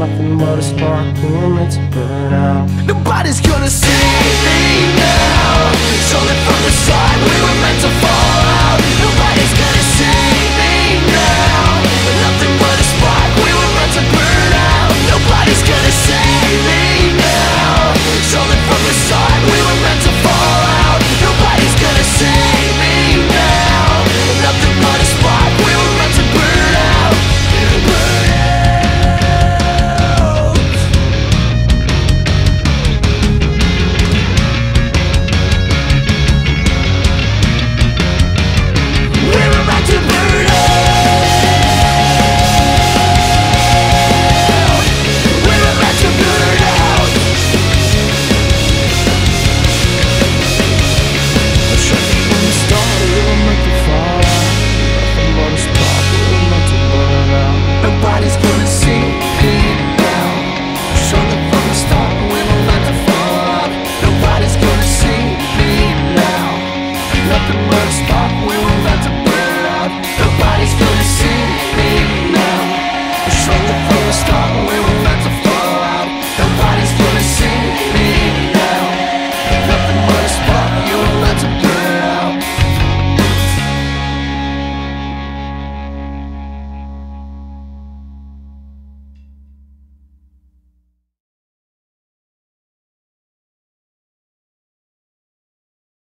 Nothing but a spark, we were meant to burn out from the first start we